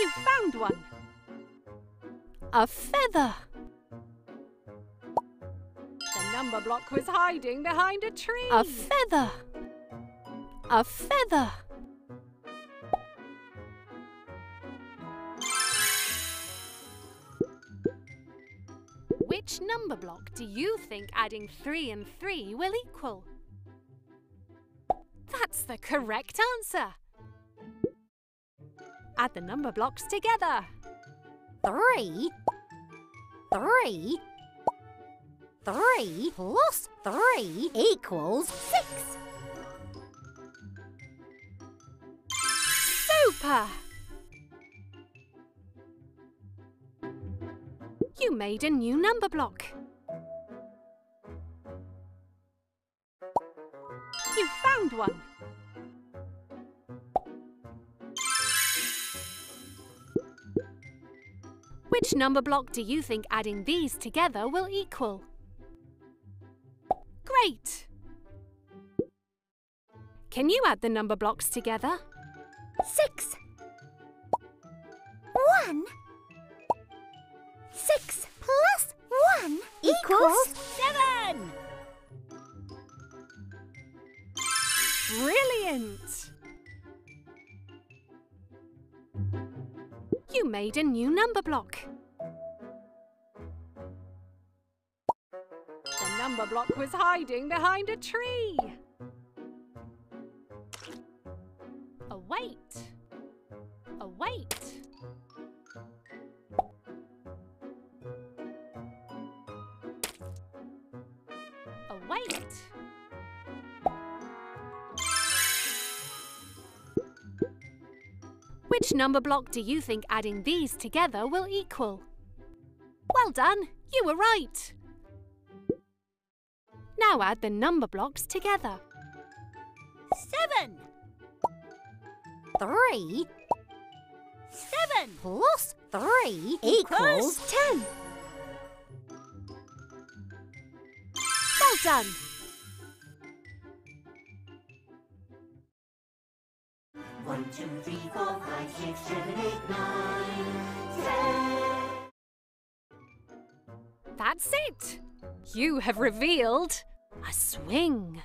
You found one. A feather. The Numberblock was hiding behind a tree. A feather. A feather. Which Numberblock do you think adding 3 and 3 will equal? That's the correct answer. Add the Numberblocks together. Three, three, three plus three equals six. Super! You made a new Numberblock. You found one. Which Numberblock do you think adding these together will equal? Great! Can you add the Numberblocks together? Six. One. Six plus one equals seven. Brilliant! You made a new Numberblock. The Numberblock was hiding behind a tree. Await. Await. Await. Which Numberblock do you think adding these together will equal? Well done, you were right. Now add the Numberblocks together. Seven. Three. Seven plus three equals ten. Well done. One, two, three, four, five, six, seven, eight, nine, ten. That's it. You have revealed a swing.